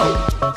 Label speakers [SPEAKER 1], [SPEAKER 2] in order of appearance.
[SPEAKER 1] go.